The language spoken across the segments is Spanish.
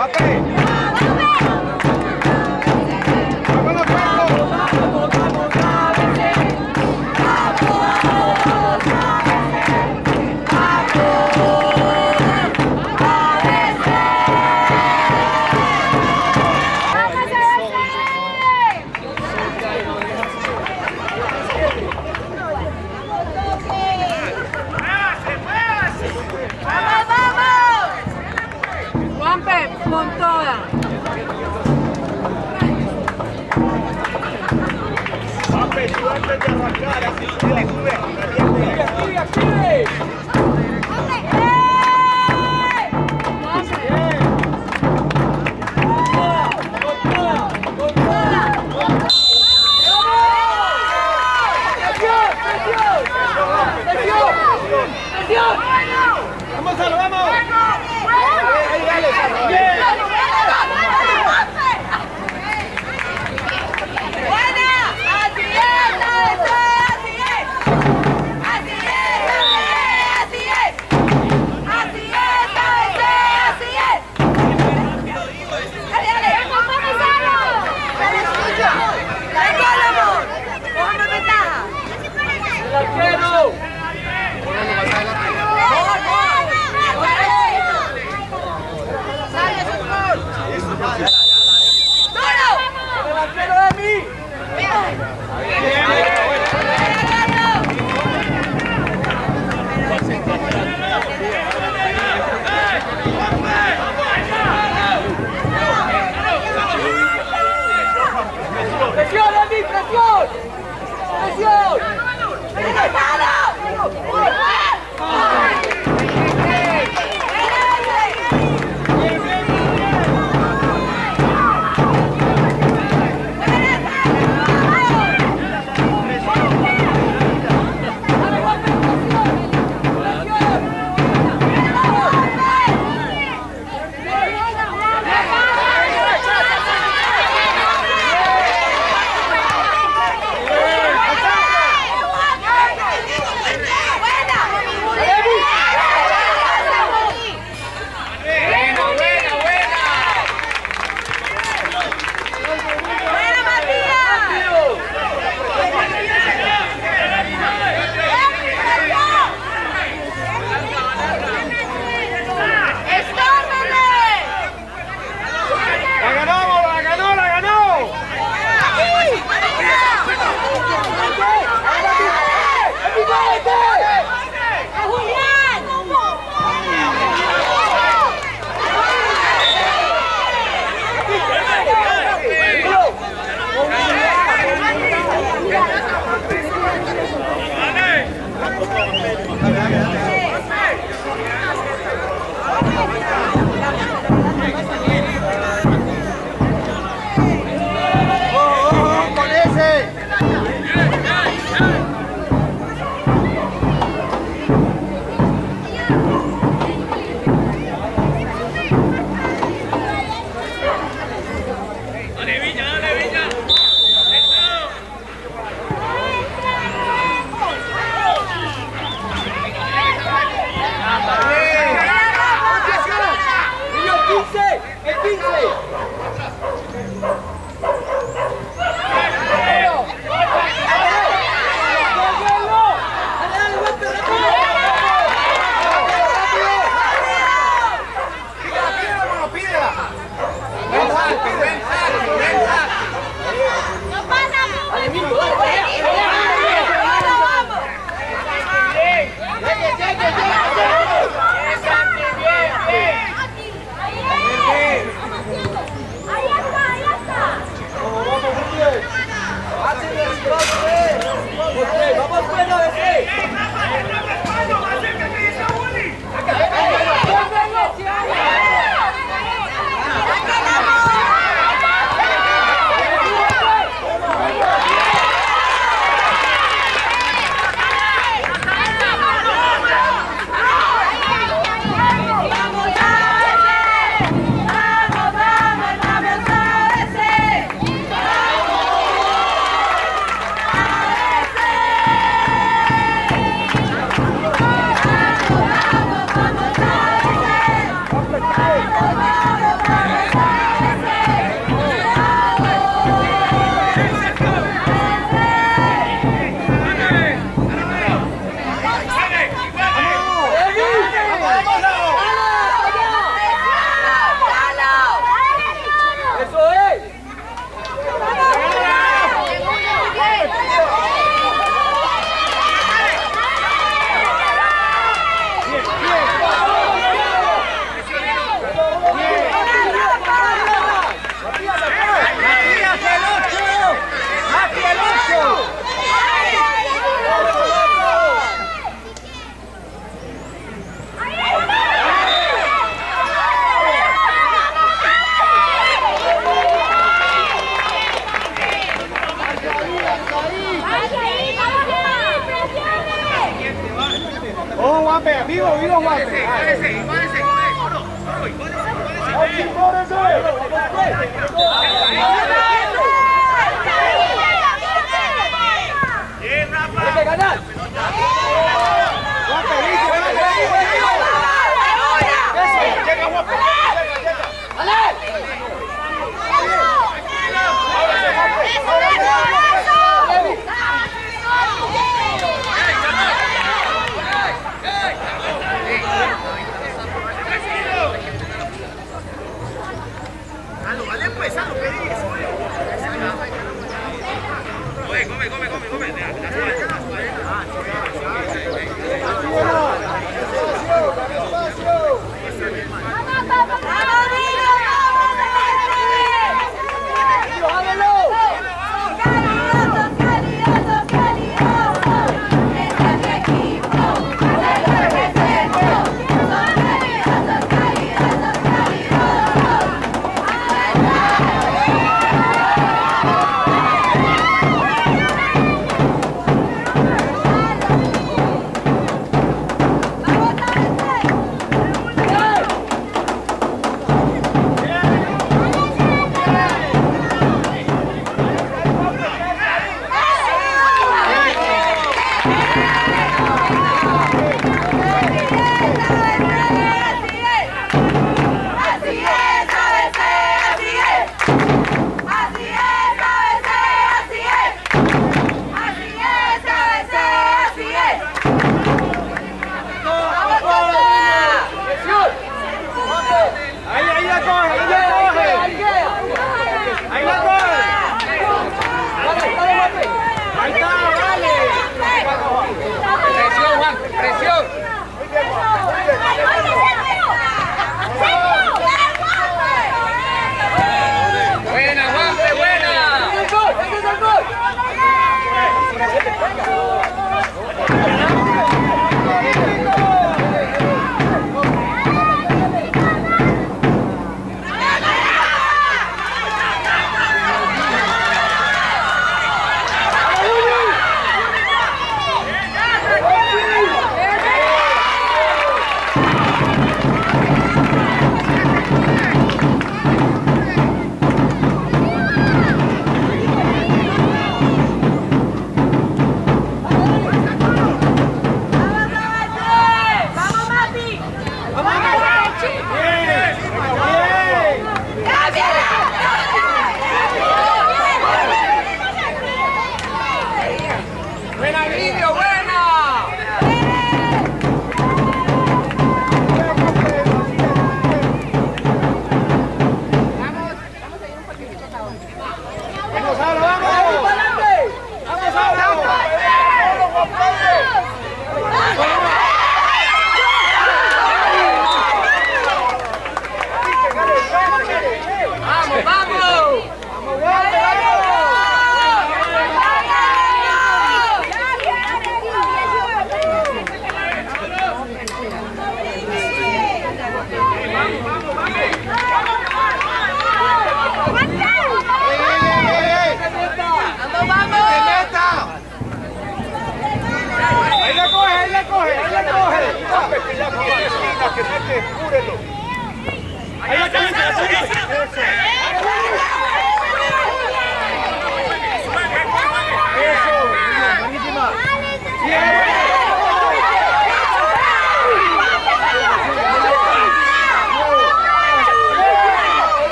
¡Vamos!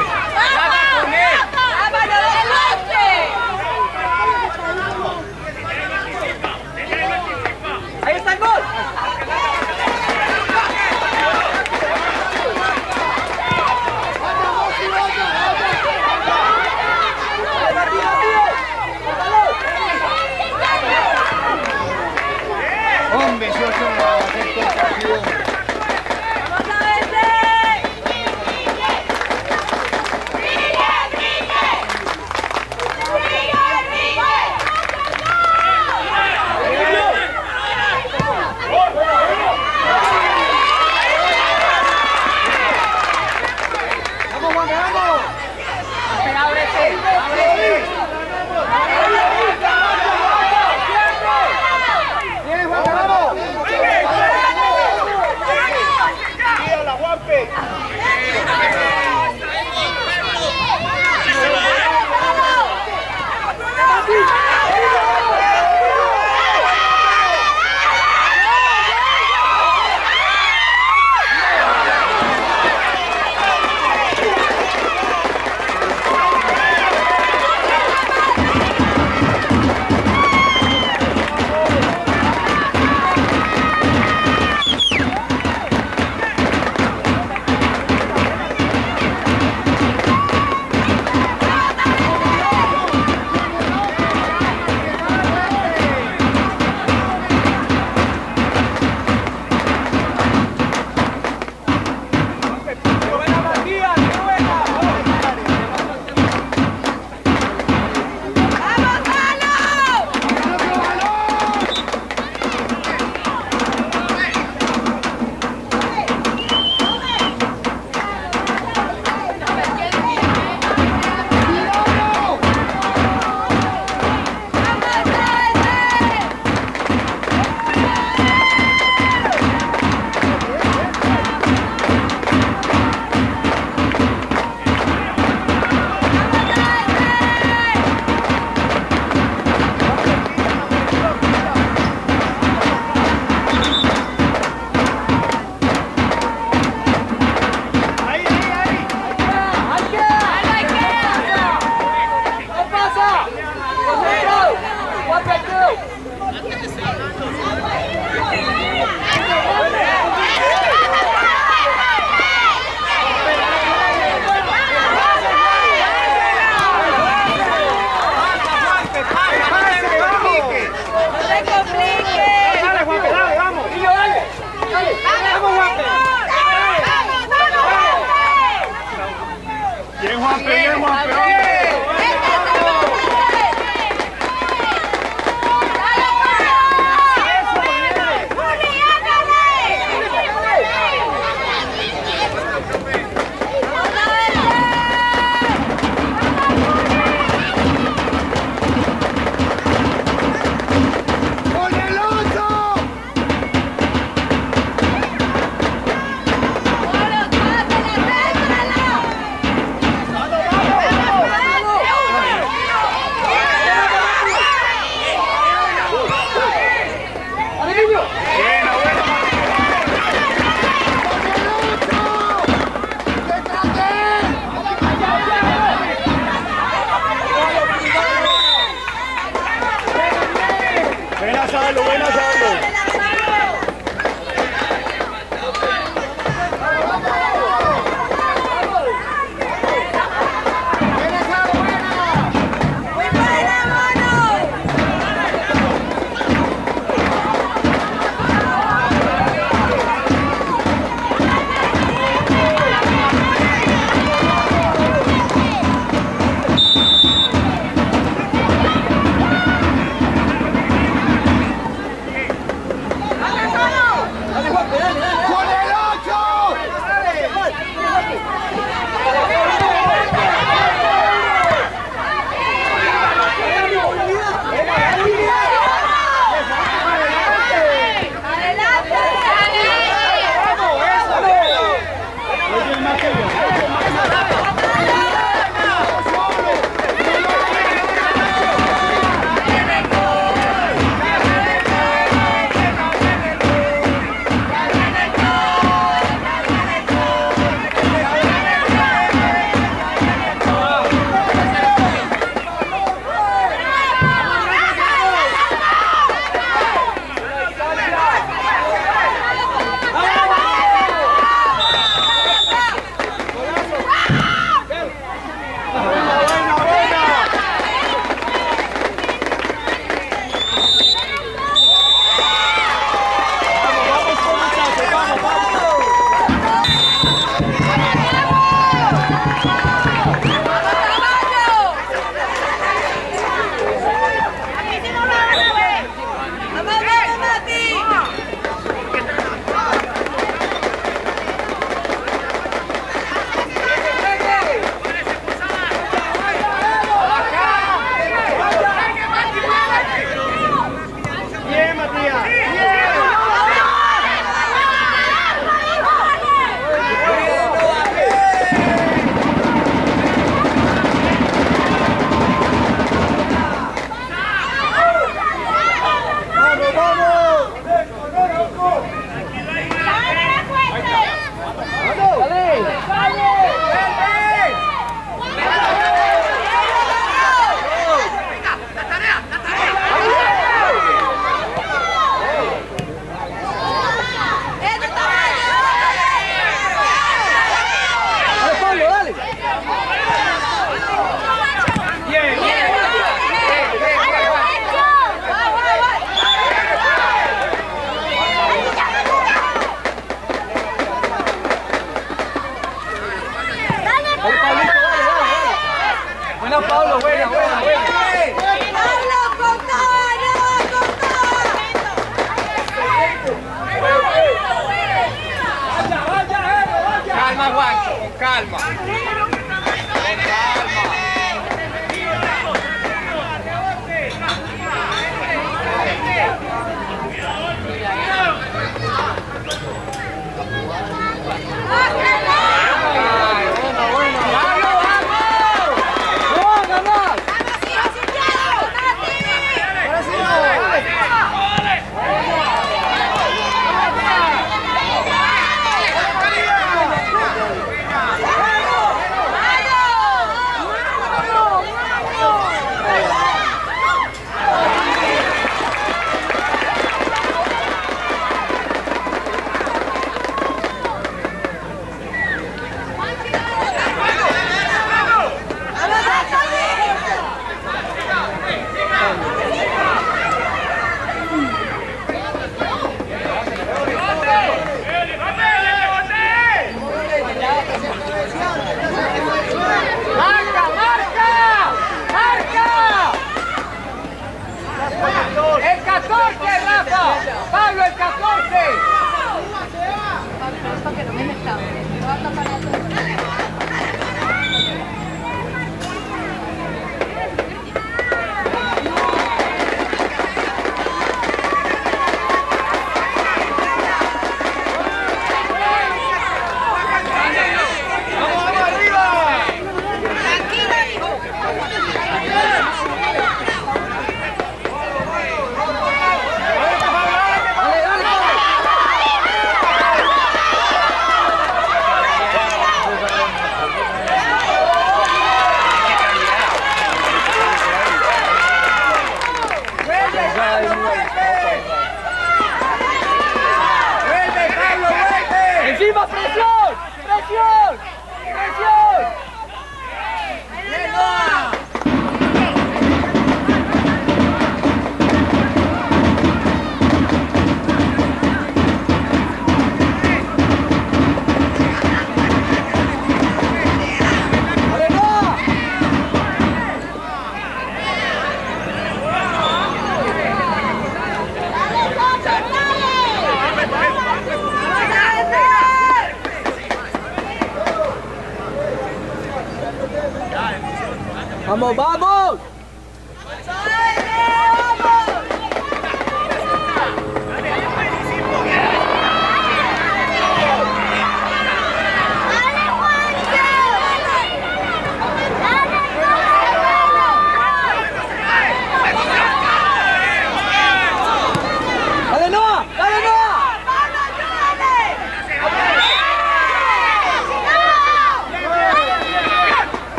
¡Ay,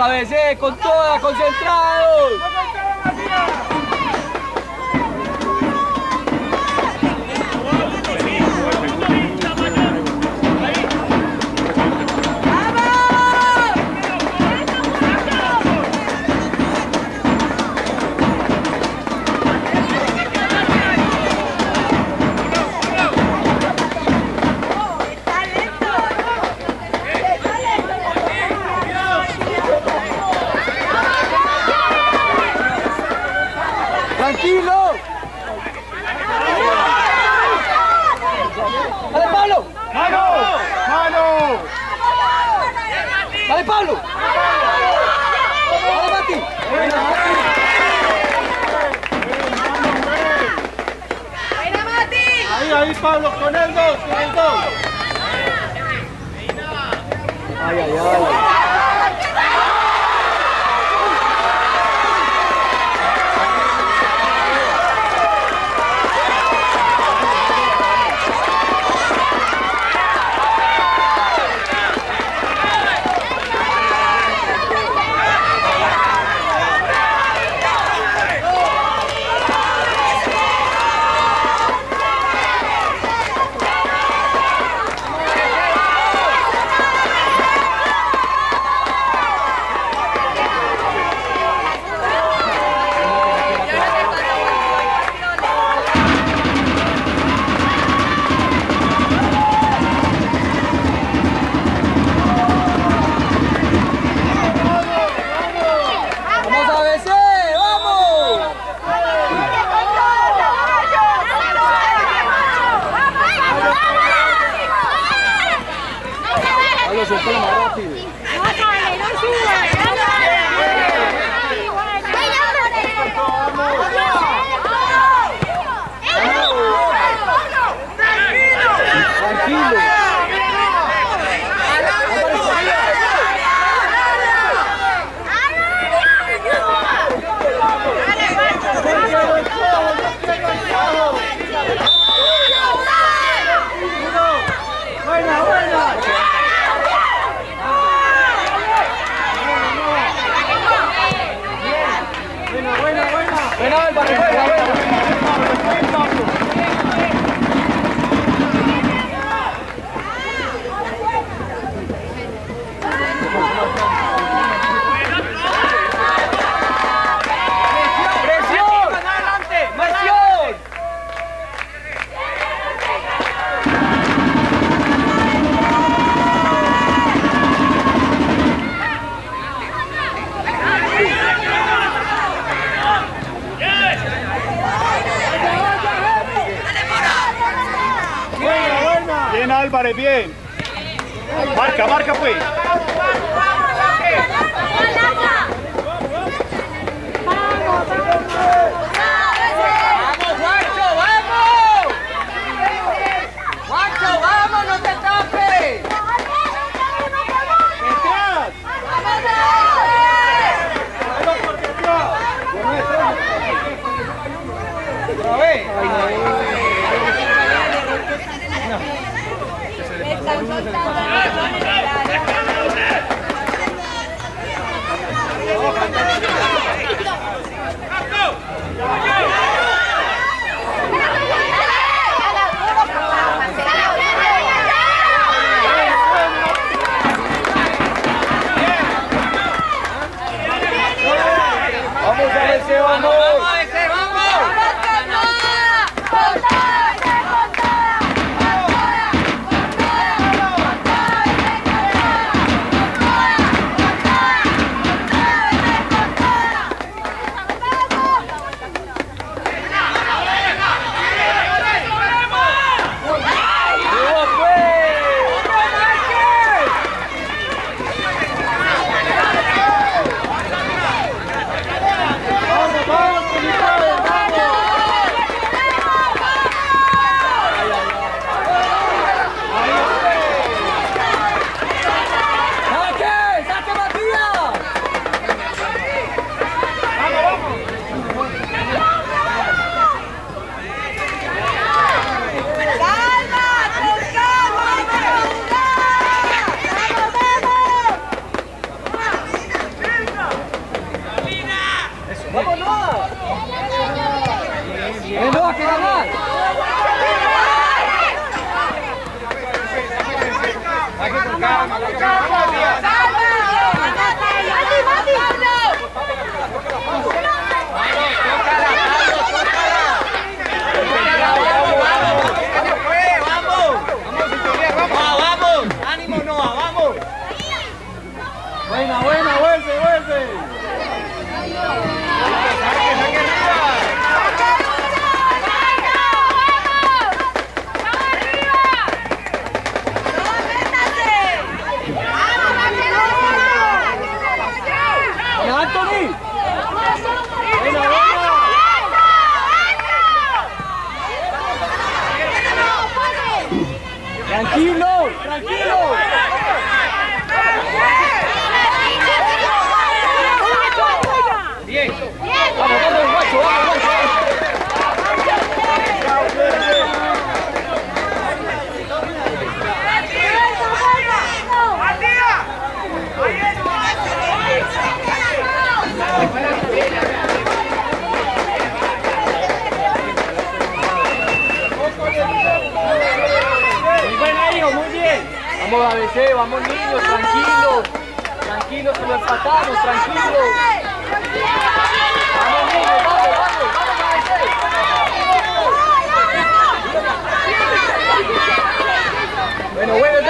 Vamos a BC con toda, concentrados. ABC, eh, vamos niños, tranquilos. Tranquilos, que lo empatamos, tranquilos. Vamos niños, vamos, vamos, vamos ABC. Bueno, bueno,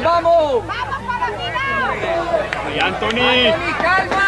¡Vamos, vamos! ¡Vamos para final! ¡Ay, Anthony!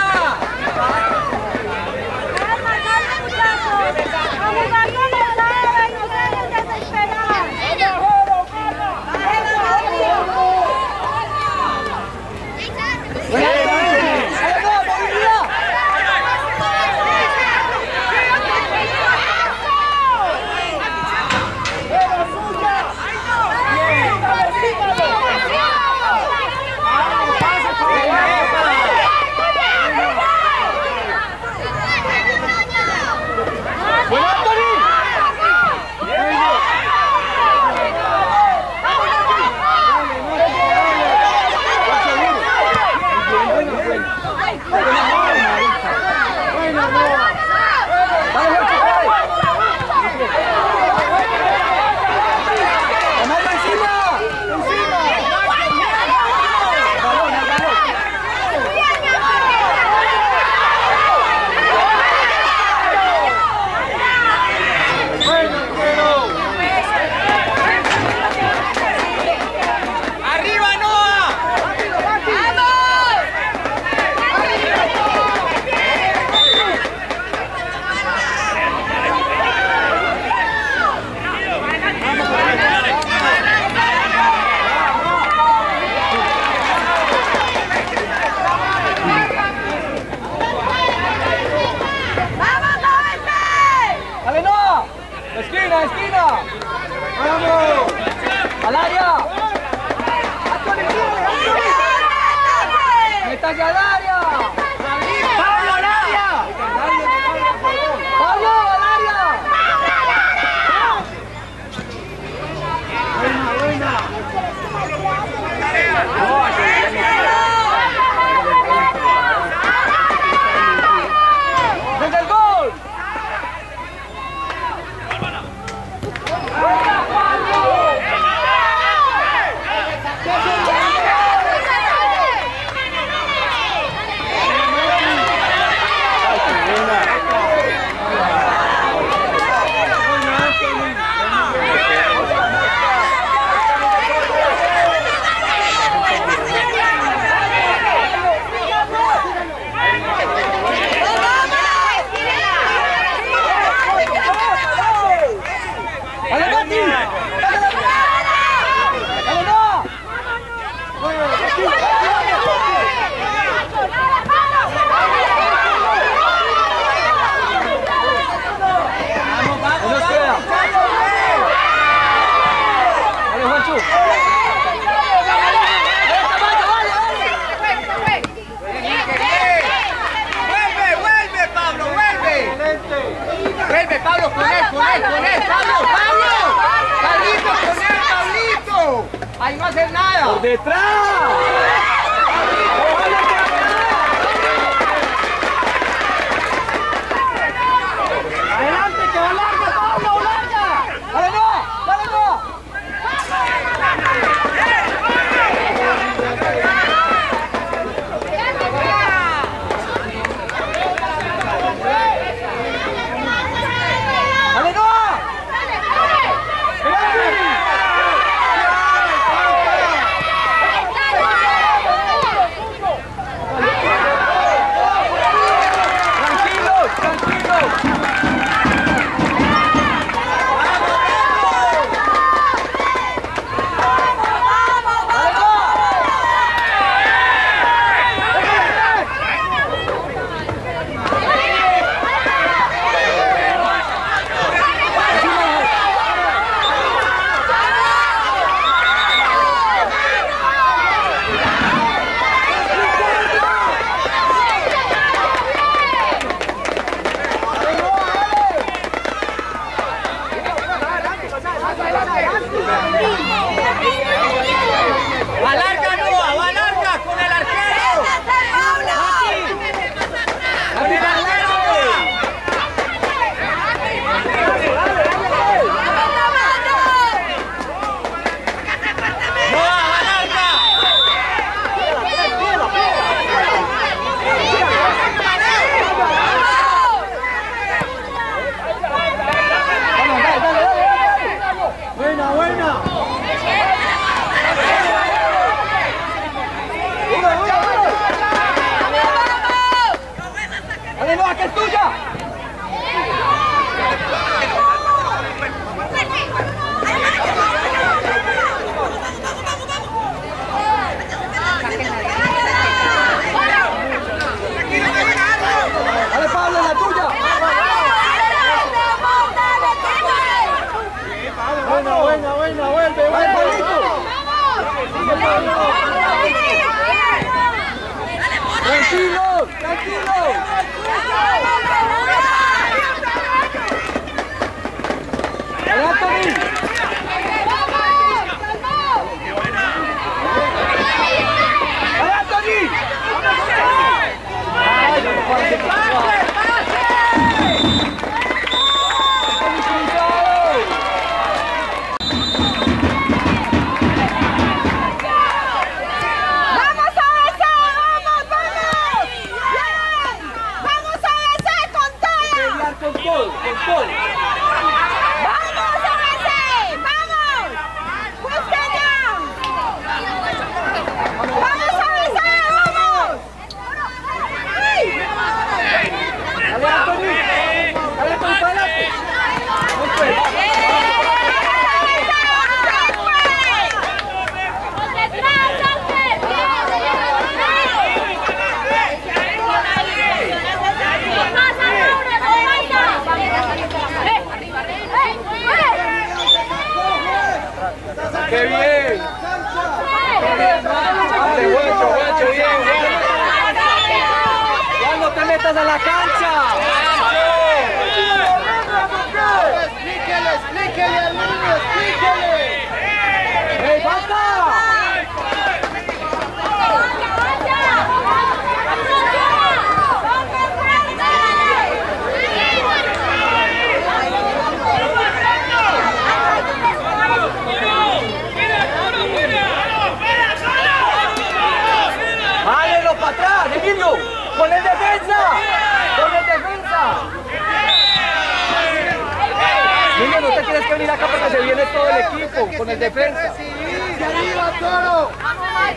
defensa. ¡Arriba, Toro!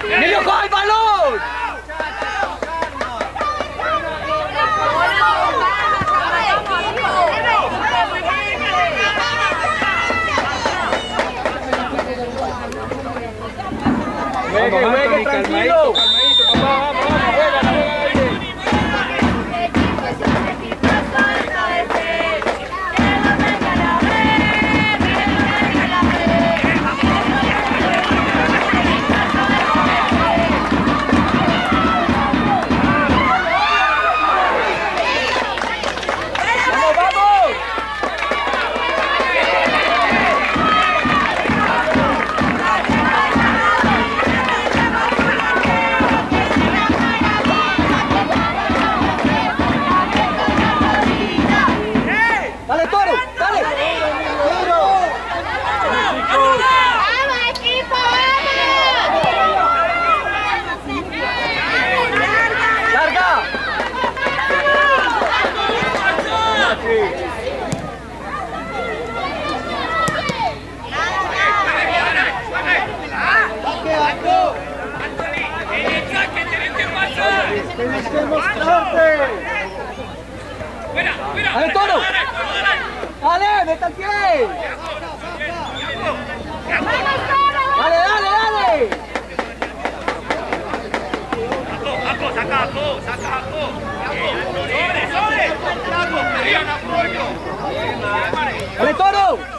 ¡Emilio, coge el balón! Juegue, juegue, tranquilo. está el ¡Dale, dale, dale! ¡Aco, saca, aco! ¡Saca, aco! ¡Sobre, sobre! Apoyo! ¡Dale, toro!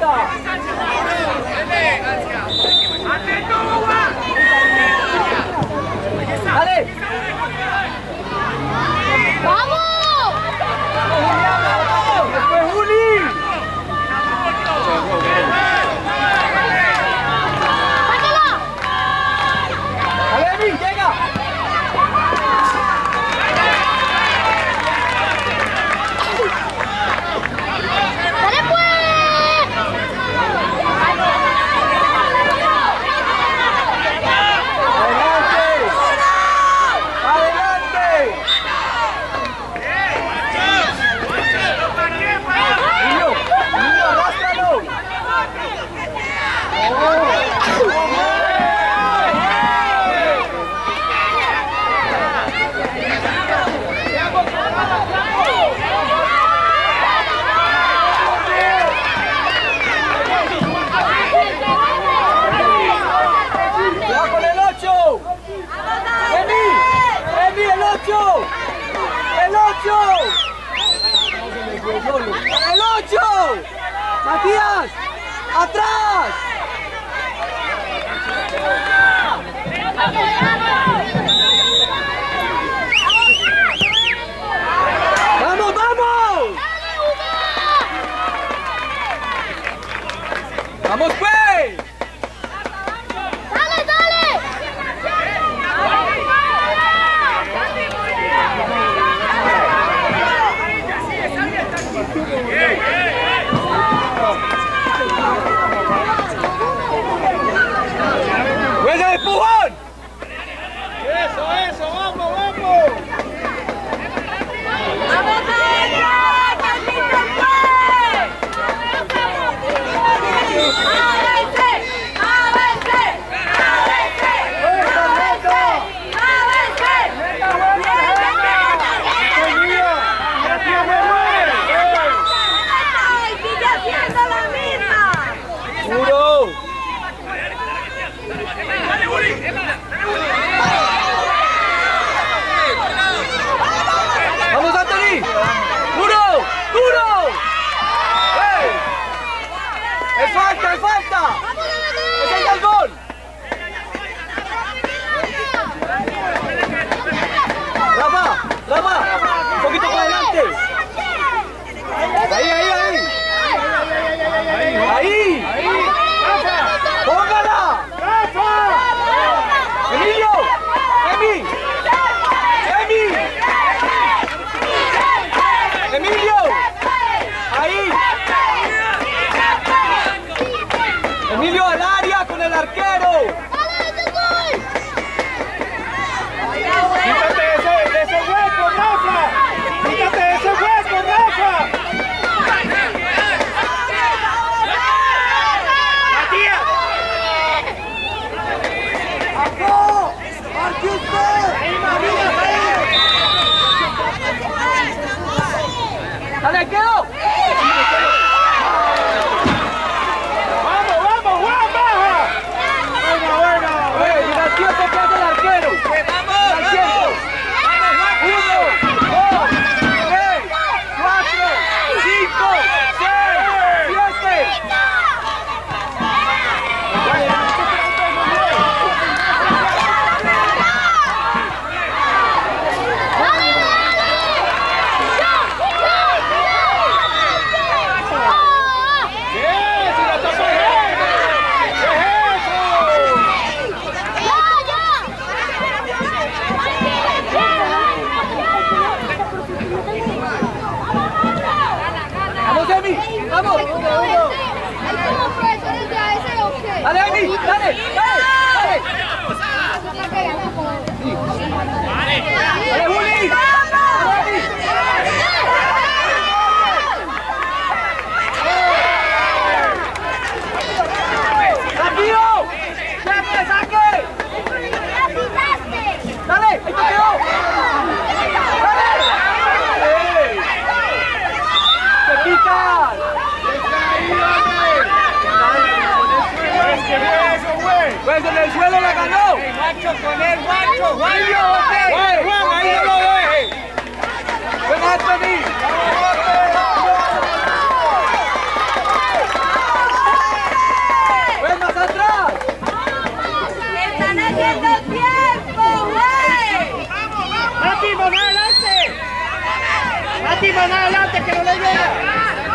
¡Vamos! Vamos. Juli.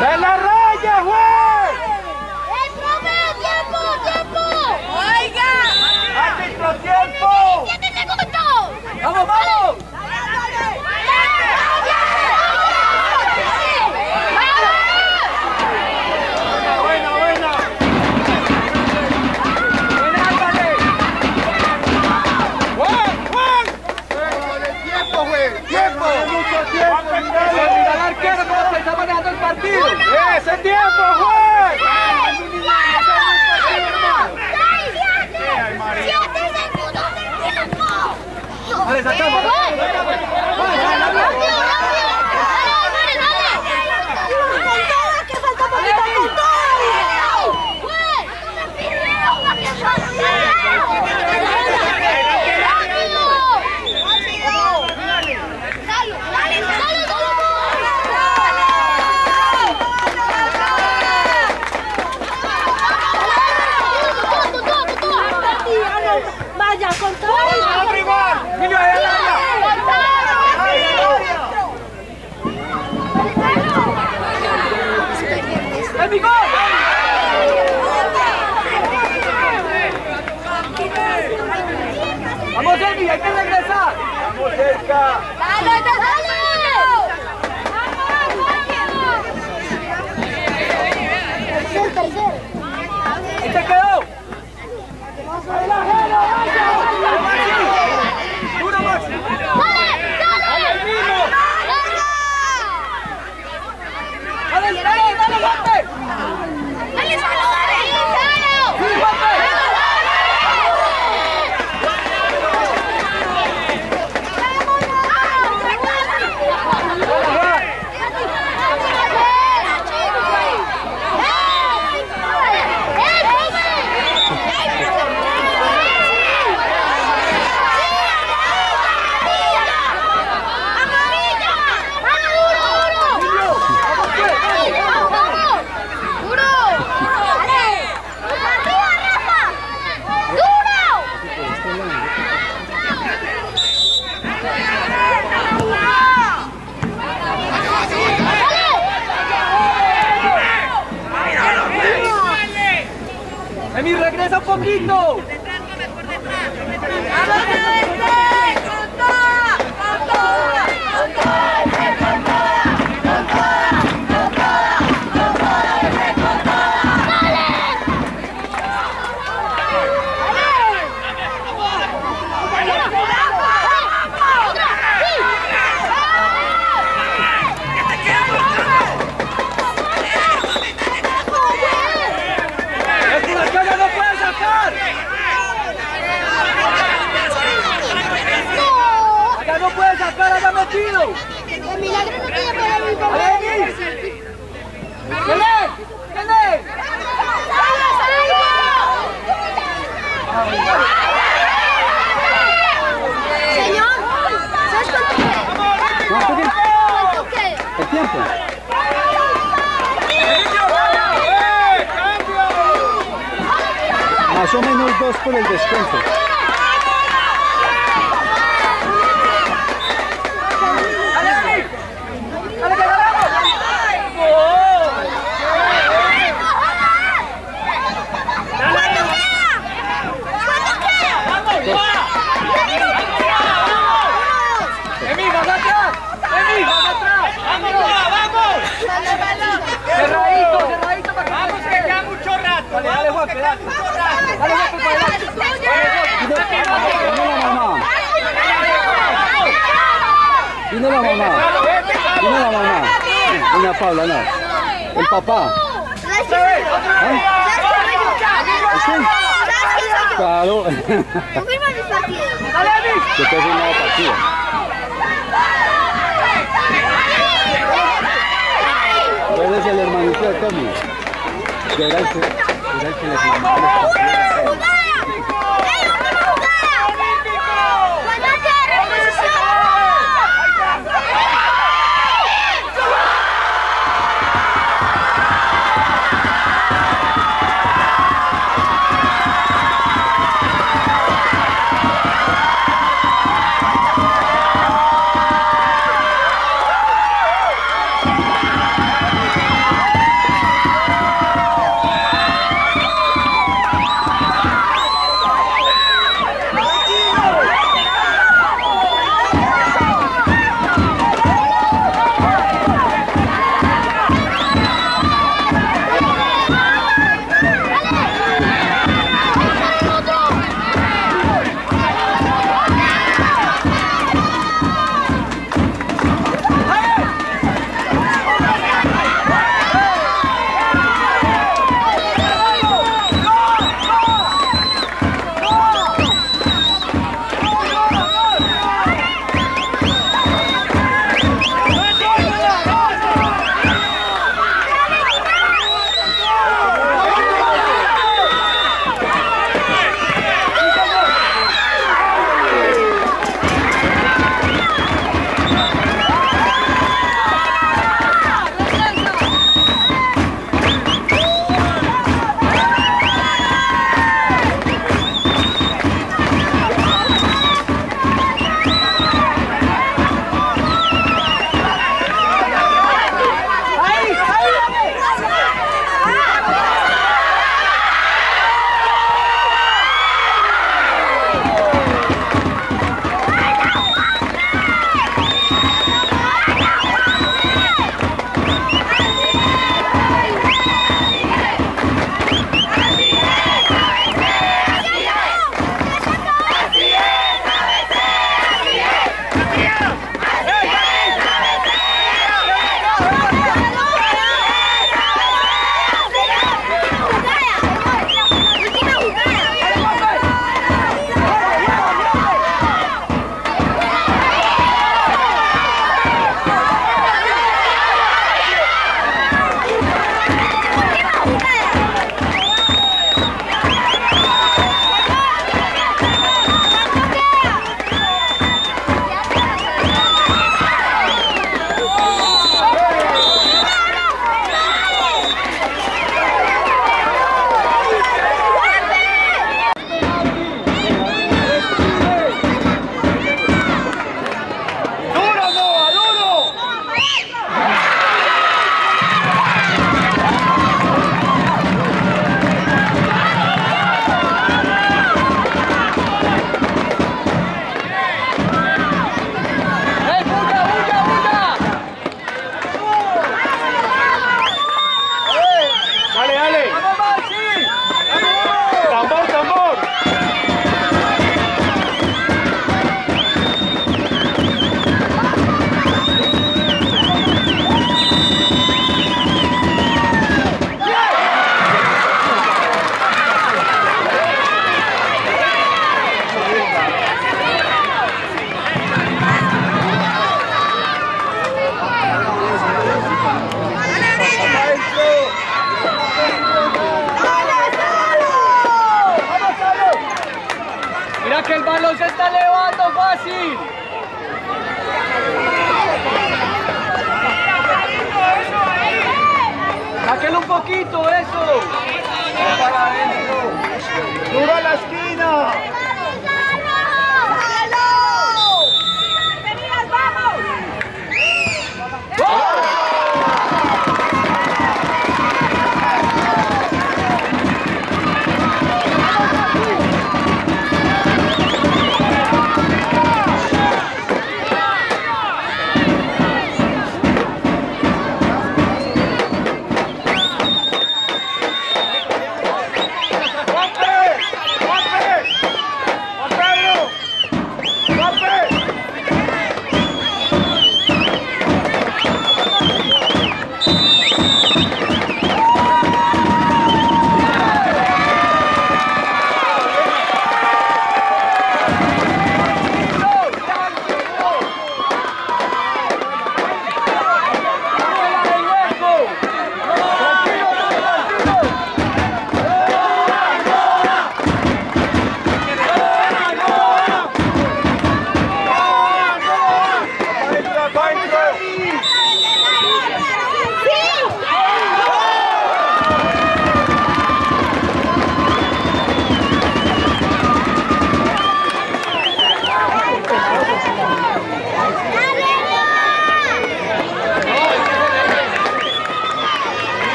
¡De la ¡Ese tiempo, juez! ¡Seis, siete! ¡Siete segundos de tiempo! ganado. Confirma mis partidos. Que te has ganado partido. Tú eres el hermanito de Tommy. Será el.